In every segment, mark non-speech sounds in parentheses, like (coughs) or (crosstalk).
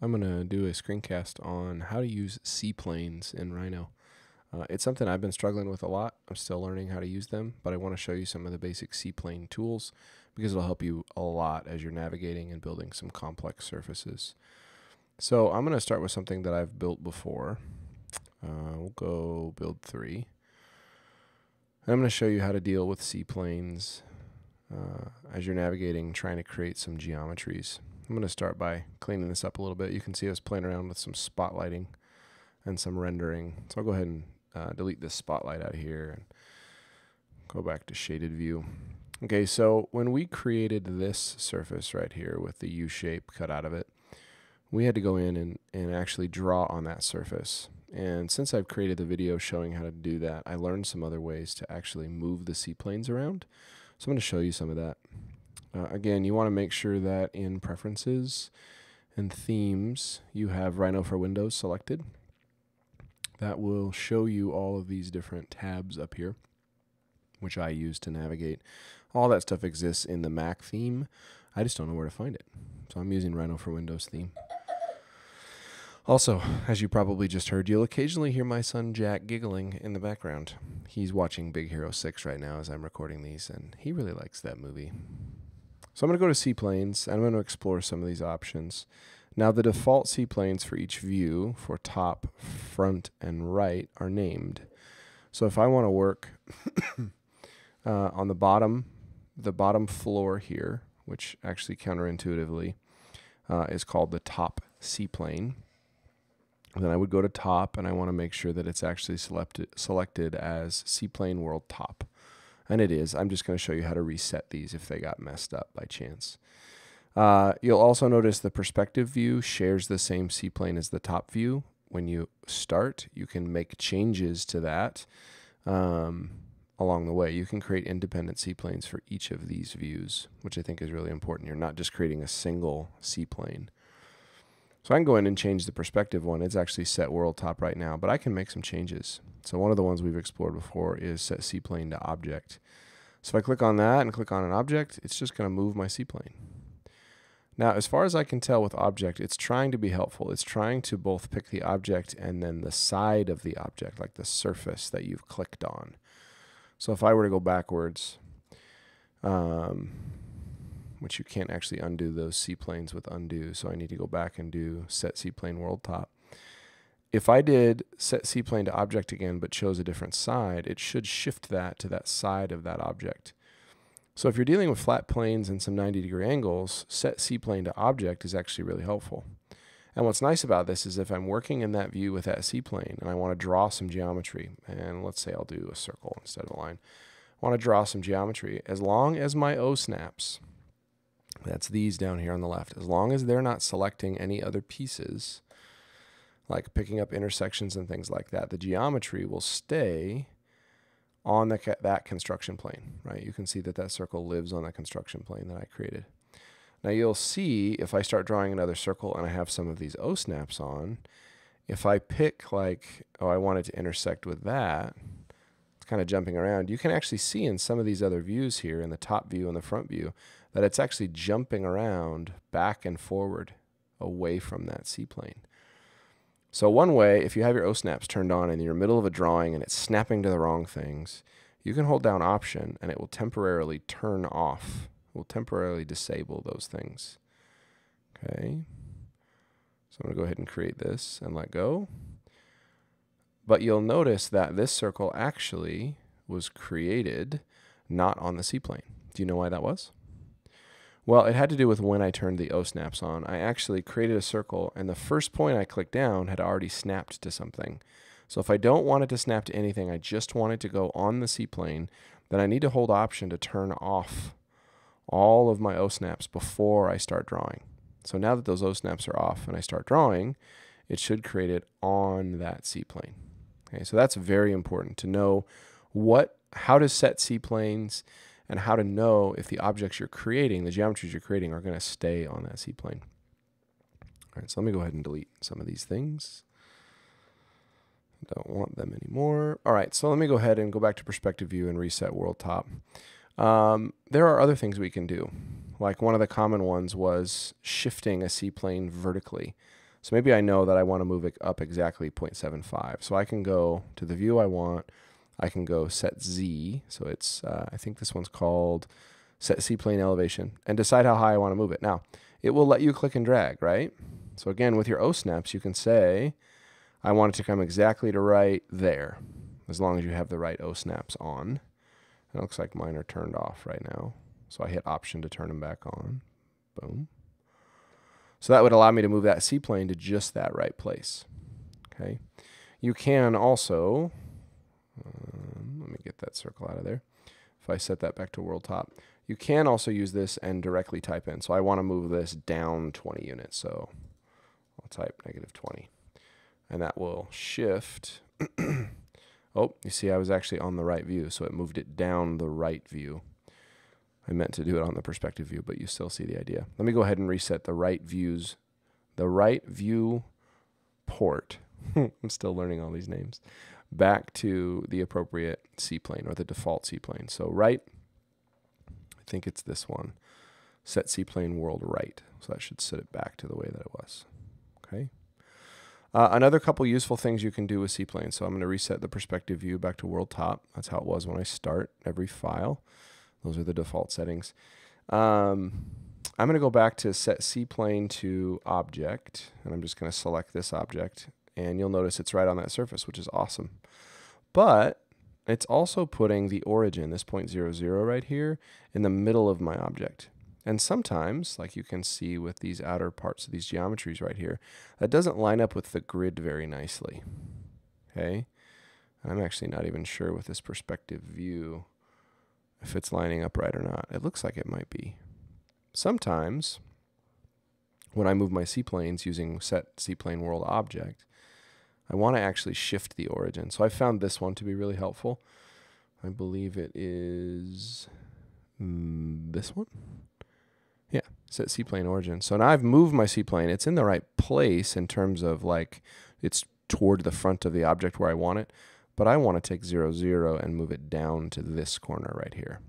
I'm going to do a screencast on how to use C-planes in Rhino. Uh, it's something I've been struggling with a lot. I'm still learning how to use them, but I want to show you some of the basic C-plane tools because it'll help you a lot as you're navigating and building some complex surfaces. So I'm going to start with something that I've built before. Uh, we'll go build three. And I'm going to show you how to deal with C-planes uh, as you're navigating, trying to create some geometries. I'm going to start by cleaning this up a little bit. You can see I was playing around with some spotlighting and some rendering. So I'll go ahead and uh, delete this spotlight out of here and go back to shaded view. Okay, so when we created this surface right here with the U shape cut out of it, we had to go in and, and actually draw on that surface. And since I've created the video showing how to do that, I learned some other ways to actually move the C-planes around. So I'm going to show you some of that. Uh, again, you want to make sure that in preferences and themes, you have Rhino for Windows selected. That will show you all of these different tabs up here, which I use to navigate. All that stuff exists in the Mac theme. I just don't know where to find it. So I'm using Rhino for Windows theme. Also, as you probably just heard, you'll occasionally hear my son Jack giggling in the background. He's watching Big Hero 6 right now as I'm recording these, and he really likes that movie. So I'm going to go to C-planes, and I'm going to explore some of these options. Now the default C-planes for each view for top, front, and right are named. So if I want to work (coughs) uh, on the bottom, the bottom floor here, which actually counterintuitively uh, is called the top C-plane, then I would go to top and I want to make sure that it's actually selected, selected as C-plane world top. And it is. I'm just going to show you how to reset these if they got messed up by chance. Uh, you'll also notice the perspective view shares the same C-plane as the top view. When you start, you can make changes to that um, along the way. You can create independent C-planes for each of these views, which I think is really important. You're not just creating a single C-plane. So I can go in and change the perspective one. It's actually set world top right now, but I can make some changes. So one of the ones we've explored before is set C-plane to object. So if I click on that and click on an object, it's just going to move my C-plane. Now, as far as I can tell with object, it's trying to be helpful. It's trying to both pick the object and then the side of the object, like the surface that you've clicked on. So if I were to go backwards, um, which you can't actually undo those C-planes with undo. So I need to go back and do set C-plane world top. If I did set C-plane to object again, but chose a different side, it should shift that to that side of that object. So if you're dealing with flat planes and some 90 degree angles, set C-plane to object is actually really helpful. And what's nice about this is if I'm working in that view with that C-plane and I want to draw some geometry, and let's say I'll do a circle instead of a line, I want to draw some geometry, as long as my O snaps, that's these down here on the left. As long as they're not selecting any other pieces, like picking up intersections and things like that, the geometry will stay on the, that construction plane, right? You can see that that circle lives on that construction plane that I created. Now you'll see if I start drawing another circle and I have some of these O snaps on, if I pick like, oh, I want it to intersect with that, it's kind of jumping around. You can actually see in some of these other views here in the top view and the front view that it's actually jumping around back and forward away from that C-plane. So one way, if you have your O-snaps turned on and you're in the middle of a drawing and it's snapping to the wrong things, you can hold down Option and it will temporarily turn off, will temporarily disable those things. Okay. So I'm going to go ahead and create this and let go. But you'll notice that this circle actually was created not on the C-plane. Do you know why that was? Well, it had to do with when I turned the O snaps on. I actually created a circle, and the first point I clicked down had already snapped to something. So if I don't want it to snap to anything, I just want it to go on the C plane, then I need to hold Option to turn off all of my O snaps before I start drawing. So now that those O snaps are off and I start drawing, it should create it on that C plane. Okay, so that's very important to know what how to set C planes and how to know if the objects you're creating, the geometries you're creating, are going to stay on that C-plane. All right, so let me go ahead and delete some of these things. Don't want them anymore. All right, so let me go ahead and go back to perspective view and reset world top. Um, there are other things we can do. Like one of the common ones was shifting a C-plane vertically. So maybe I know that I want to move it up exactly 0.75. So I can go to the view I want. I can go set Z. So it's, uh, I think this one's called set C plane elevation and decide how high I want to move it. Now, it will let you click and drag, right? So again, with your O snaps, you can say, I want it to come exactly to right there, as long as you have the right O snaps on. It looks like mine are turned off right now. So I hit option to turn them back on. Boom. So that would allow me to move that C-plane to just that right place. Okay. You can also, get that circle out of there. If I set that back to world top, you can also use this and directly type in. So I want to move this down 20 units. So I'll type negative 20 and that will shift. (clears throat) oh, you see I was actually on the right view. So it moved it down the right view. I meant to do it on the perspective view, but you still see the idea. Let me go ahead and reset the right views, the right view port. (laughs) I'm still learning all these names. Back to the appropriate C-plane or the default C-plane. So right, I think it's this one. Set C-plane world right. So that should set it back to the way that it was. Okay. Uh, another couple useful things you can do with C-plane. So I'm going to reset the perspective view back to world top. That's how it was when I start every file. Those are the default settings. Um, I'm going to go back to set C-plane to object, and I'm just going to select this object, and you'll notice it's right on that surface, which is awesome. But it's also putting the origin, this point zero zero right here, in the middle of my object. And sometimes, like you can see with these outer parts of these geometries right here, that doesn't line up with the grid very nicely. Okay? I'm actually not even sure with this perspective view if it's lining up right or not. It looks like it might be. Sometimes, when I move my C-planes using set C-plane world object, I want to actually shift the origin. So I found this one to be really helpful. I believe it is mm, this one. Yeah, set C-plane origin. So now I've moved my C-plane. It's in the right place in terms of like it's toward the front of the object where I want it. But I want to take 0, 0 and move it down to this corner right here.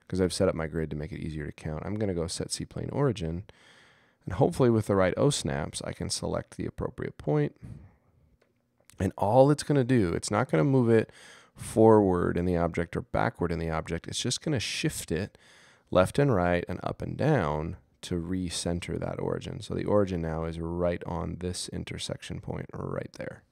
Because I've set up my grid to make it easier to count. I'm going to go set C-plane origin. And hopefully with the right O snaps, I can select the appropriate point. And all it's going to do, it's not going to move it forward in the object or backward in the object. It's just going to shift it left and right and up and down to recenter that origin. So the origin now is right on this intersection point right there.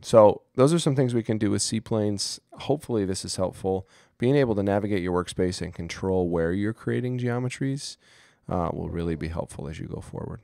So those are some things we can do with C-planes. Hopefully this is helpful. Being able to navigate your workspace and control where you're creating geometries uh, will really be helpful as you go forward.